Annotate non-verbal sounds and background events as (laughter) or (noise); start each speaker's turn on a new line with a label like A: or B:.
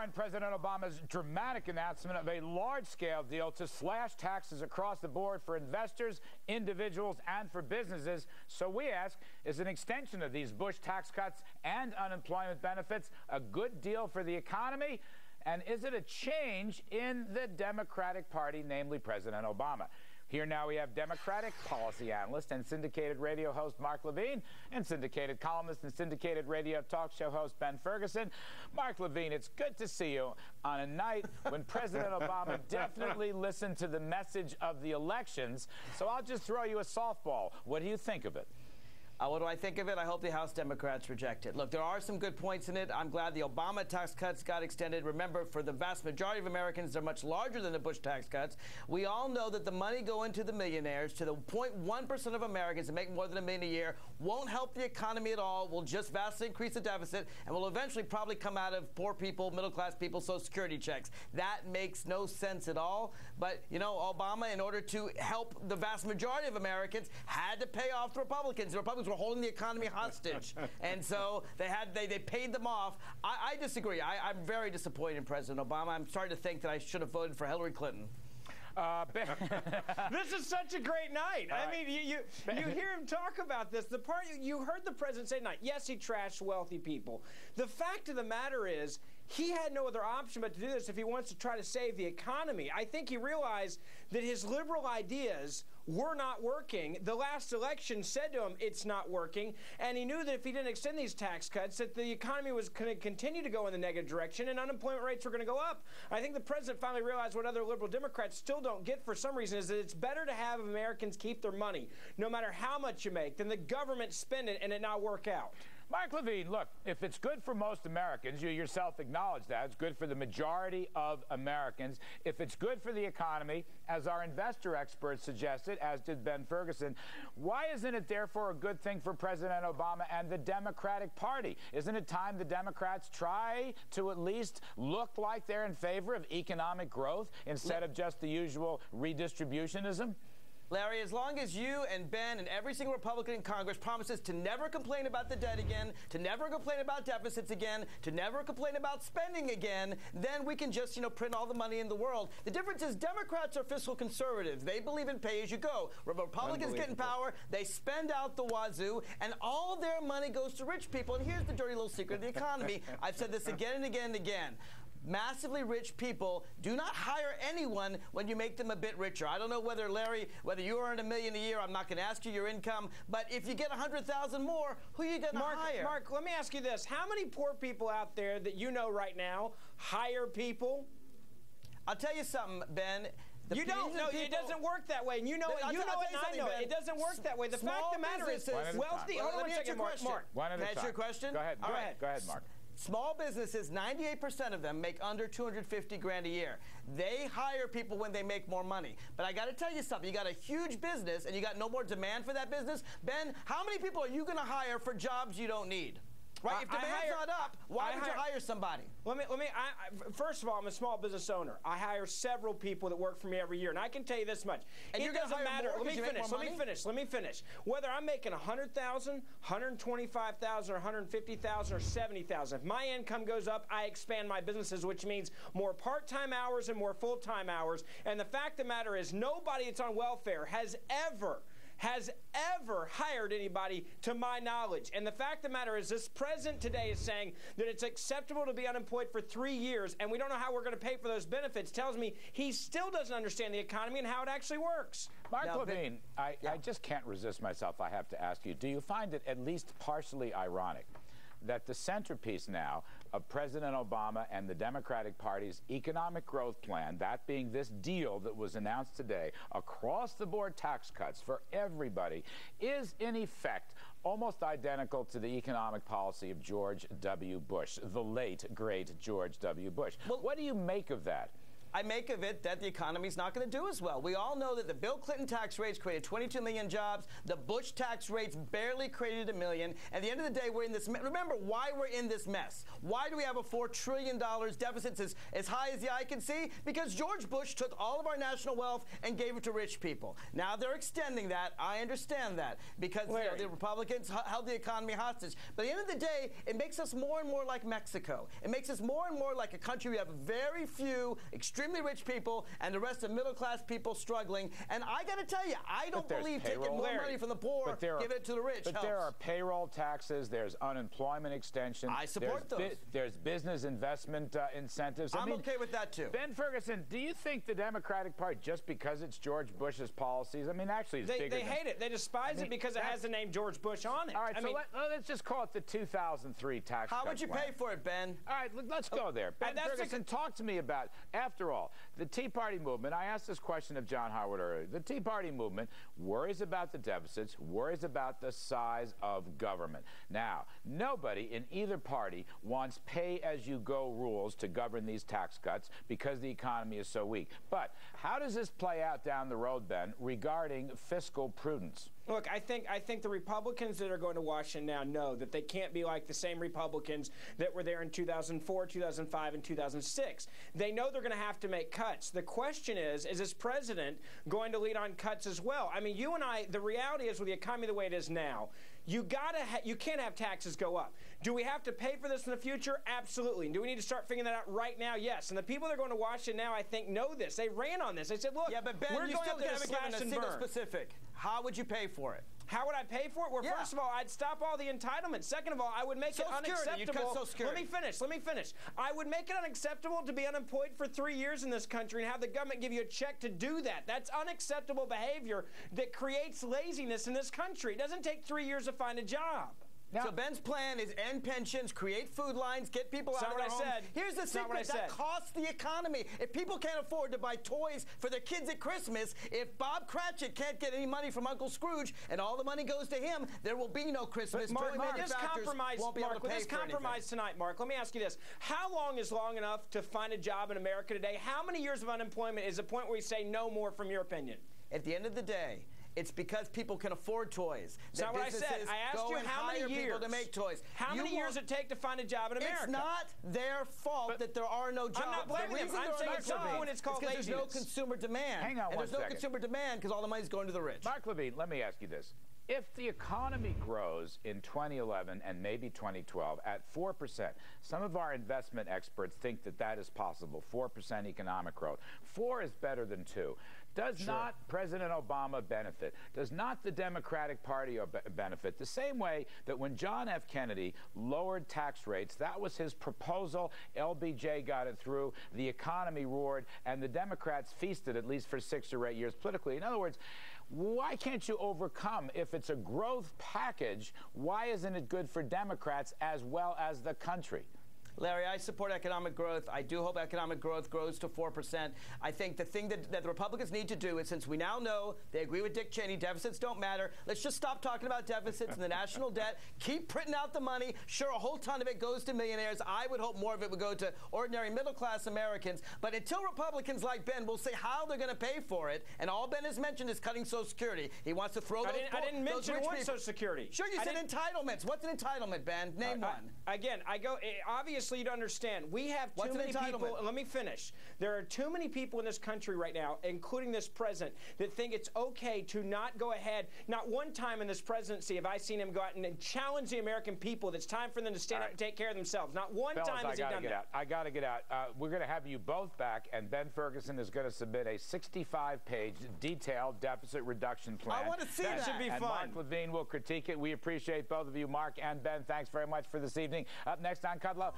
A: on President Obama's dramatic announcement of a large scale deal to slash taxes across the board for investors, individuals, and for businesses. So we ask is an extension of these Bush tax cuts and unemployment benefits a good deal for the economy? And is it a change in the Democratic Party, namely President Obama? Here now we have Democratic policy analyst and syndicated radio host Mark Levine and syndicated columnist and syndicated radio talk show host Ben Ferguson. Mark Levine, it's good to see you on a night when President Obama (laughs) definitely listened to the message of the elections. So I'll just throw you a softball. What do you think of it?
B: Uh, what do I think of it? I hope the House Democrats reject it. Look, there are some good points in it. I'm glad the Obama tax cuts got extended. Remember, for the vast majority of Americans, they're much larger than the Bush tax cuts. We all know that the money going to the millionaires, to the 0.1% of Americans that make more than a million a year, won't help the economy at all, will just vastly increase the deficit, and will eventually probably come out of poor people, middle class people, Social Security checks. That makes no sense at all. But, you know, Obama, in order to help the vast majority of Americans, had to pay off the Republicans. The Republicans were holding the economy hostage. (laughs) and so they had they, they paid them off. I, I disagree. I, I'm very disappointed in President Obama. I'm starting to think that I should have voted for Hillary Clinton.
C: Uh, (laughs) this is such a great night. I mean, you, you, you (laughs) hear him talk about this. The part you heard the president say tonight. Yes, he trashed wealthy people. The fact of the matter is, he had no other option but to do this if he wants to try to save the economy. I think he realized that his liberal ideas were not working. The last election said to him it's not working, and he knew that if he didn't extend these tax cuts, that the economy was going to continue to go in the negative direction and unemployment rates were going to go up. I think the president finally realized what other liberal Democrats still don't get for some reason is that it's better to have Americans keep their money, no matter how much you make, than the government spend it and it not work out.
A: Mark Levine, look, if it's good for most Americans, you yourself acknowledge that. It's good for the majority of Americans. If it's good for the economy, as our investor experts suggested, as did Ben Ferguson, why isn't it therefore a good thing for President Obama and the Democratic Party? Isn't it time the Democrats try to at least look like they're in favor of economic growth instead of just the usual redistributionism?
B: Larry, as long as you and Ben and every single Republican in Congress promises to never complain about the debt again, to never complain about deficits again, to never complain about spending again, then we can just, you know, print all the money in the world. The difference is Democrats are fiscal conservatives. They believe in pay as you go. Republicans get in power, they spend out the wazoo, and all their money goes to rich people. And here's the dirty little secret of the economy. (laughs) I've said this again and again and again massively rich people do not hire anyone when you make them a bit richer. I don't know whether Larry, whether you earn a million a year, I'm not going to ask you your income, but if you get a hundred thousand more, who are you going to hire?
C: Mark, let me ask you this: How many poor people out there that you know right now hire people?
B: I'll tell you something, Ben.
C: The you don't know. It doesn't work that way. And you know it. You know it. And I know it. It doesn't work that way. The fact of the matter is, wealthy. Hold on one second, Mark. Mark.
A: One at a
B: time. your question?
A: Go ahead. Go ahead. Go ahead, Mark.
B: Small businesses, 98% of them make under 250 grand a year. They hire people when they make more money. But I got to tell you something. You got a huge business and you got no more demand for that business. Ben, how many people are you going to hire for jobs you don't need? Right? if demand's hire, not up, why I would hire, you hire somebody?
C: Let me let me. I, I, first of all, I'm a small business owner. I hire several people that work for me every year, and I can tell you this much:
B: and
C: it doesn't matter. Let me finish. Let me finish. Let me finish. Whether I'm making 100,000, 125,000, or 150,000, or 70,000, if my income goes up, I expand my businesses, which means more part-time hours and more full-time hours. And the fact of the matter is, nobody that's on welfare has ever has ever hired anybody to my knowledge. And the fact of the matter is, this president today is saying that it's acceptable to be unemployed for three years and we don't know how we're going to pay for those benefits. Tells me he still doesn't understand the economy and how it actually works.
A: Mark now, Levine, I, yeah. I just can't resist myself. I have to ask you do you find it at least partially ironic? That the centerpiece now of President Obama and the Democratic Party's economic growth plan, that being this deal that was announced today, across the board tax cuts for everybody, is in effect almost identical to the economic policy of George W. Bush, the late, great George W. Bush. Well, what do you make of that?
B: I make of it that the economy's not going to do as well. We all know that the Bill Clinton tax rates created 22 million jobs. The Bush tax rates barely created a million. At the end of the day, we're in this. Remember why we're in this mess. Why do we have a four trillion dollars deficit as, as high as the eye can see? Because George Bush took all of our national wealth and gave it to rich people. Now they're extending that. I understand that because you know, the Republicans held the economy hostage. But at the end of the day, it makes us more and more like Mexico. It makes us more and more like a country we have very few extremely rich people and the rest of middle class people struggling. And I got to tell you, I don't believe taking more Larry, money from the poor, are, give it to the rich.
A: But
B: helps.
A: there are payroll taxes. There's unemployment extension.
B: I support
A: there's those. there's business investment uh, incentives.
B: I'm mean, okay with that too.
A: Ben Ferguson, do you think the Democratic Party, just because it's George Bush's policies, I mean, actually,
C: they,
A: they
C: hate it. They despise I mean, it because it has the name George Bush on it.
A: All right,
C: I
A: so
C: mean,
A: let, us just call it the 2003 tax.
B: How would you
A: plan.
B: pay for it, Ben?
A: All right, let's go there. Ben uh, Ferguson, talk to me about. After all, the Tea Party movement. I asked this question of John Howard earlier. The Tea Party movement worries about the deficits, worries about the size of government. Now, nobody in either party wants pay-as-you-go rules to govern these tax cuts because the economy is so weak. But how does this play out down the road, Ben, regarding fiscal prudence?
C: Look, I think I think the Republicans that are going to Washington now know that they can't be like the same Republicans that were there in 2004, 2005, and 2006. They know they're going to have to make cuts. The question is, is this president going to lead on cuts as well? I mean, you and I, the reality is with the economy the way it is now, you gotta you can't have taxes go up. Do we have to pay for this in the future? Absolutely. Do we need to start figuring that out right now? Yes. And the people that are going to Washington now, I think, know this. They ran on this. They said, look,
B: yeah, but ben,
C: we're
B: you
C: going
B: still
C: to
B: slash
C: and
B: burn.
C: specific.
B: How would you pay for it?
C: How would I pay for it? Well, yeah. first of all, I'd stop all the entitlements. Second of all, I would make
B: Social
C: it unacceptable.
B: Let
C: me finish. Let me finish. I would make it unacceptable to be unemployed for three years in this country and have the government give you a check to do that. That's unacceptable behavior that creates laziness in this country. It doesn't take three years to find a job.
B: Now, so Ben's plan is end pensions, create food lines, get people out of their
C: homes.
B: Said. Here's the secret that costs the economy. If people can't afford to buy toys for their kids at Christmas, if Bob Cratchit can't get any money from Uncle Scrooge and all the money goes to him, there will be no Christmas.
C: But Mark, Mark this compromise, Mark, with this compromise tonight, Mark, let me ask you this. How long is long enough to find a job in America today? How many years of unemployment is the point where we say no more from your opinion?
B: At the end of the day, it's because people can afford toys.
C: That's not what I said. I asked you how many years
B: to make toys.
C: How
B: you
C: many years it take to find a job in America?
B: It's not their fault but that there are no jobs.
C: I'm not blaming
B: the
C: them. I'm saying at some point it's called
B: laziness. There's no consumer demand.
A: Hang on
B: and
A: one
B: there's no consumer demand because all the money's going to the rich.
A: Mark Levine, let me ask you this. If the economy grows in 2011 and maybe 2012 at 4%, some of our investment experts think that that is possible, 4% economic growth. 4 is better than 2. Does sure. not President Obama benefit? Does not the Democratic Party benefit? The same way that when John F. Kennedy lowered tax rates, that was his proposal. LBJ got it through. The economy roared, and the Democrats feasted at least for six or eight years politically. In other words, why can't you overcome if it's a growth package? Why isn't it good for Democrats as well as the country?
B: Larry, I support economic growth. I do hope economic growth grows to 4%. I think the thing that, that the Republicans need to do is since we now know they agree with Dick Cheney, deficits don't matter, let's just stop talking about deficits and the national debt. Keep printing out the money. Sure, a whole ton of it goes to millionaires. I would hope more of it would go to ordinary middle class Americans. But until Republicans like Ben will say how they're going to pay for it, and all Ben has mentioned is cutting Social Security. He wants to throw
C: I
B: those.
C: Didn't, I didn't mention one Social Security.
B: Sure, you
C: I
B: said entitlements. What's an entitlement, Ben? Name
C: uh,
B: one.
C: again, I go. Eh, obviously obviously you don't understand. We have too
B: What's
C: many people. Let me finish. There are too many people in this country right now, including this president, that think it's okay to not go ahead. Not one time in this presidency have I seen him go out and challenge the American people. That it's time for them to stand right. up and take care of themselves. Not one
A: Fellas,
C: time has
A: he
C: done
A: that.
C: Out.
A: I got to get out. Uh, we're going to have you both back, and Ben Ferguson is going to submit a 65-page detailed deficit reduction plan.
B: I want to see
C: that. That should be
A: and
C: fun.
A: Mark Levine will critique it. We appreciate both of you, Mark and Ben. Thanks very much for this evening. Up next on Kudlow.